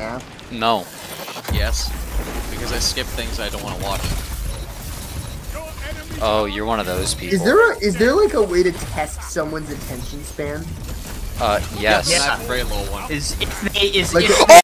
app? No. Yes. Because I skip things I don't want to watch. Oh, you're one of those people. Is there a is there like a way to test someone's attention span? Uh, yes. Yeah. very low one. Is if they is Like if oh!